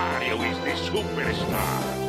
Mario is the superstar.